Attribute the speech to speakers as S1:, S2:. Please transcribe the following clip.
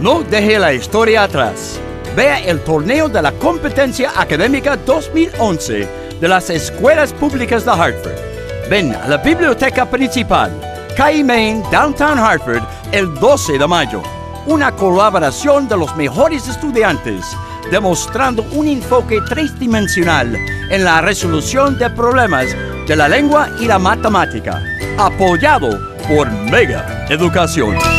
S1: No deje la historia atrás. Vea el torneo de la competencia académica 2011 de las escuelas públicas de Hartford. Ven a la biblioteca principal, Calle Downtown Hartford, el 12 de mayo. Una colaboración de los mejores estudiantes, demostrando un enfoque tridimensional en la resolución de problemas de la lengua y la matemática, apoyado por Mega Educación.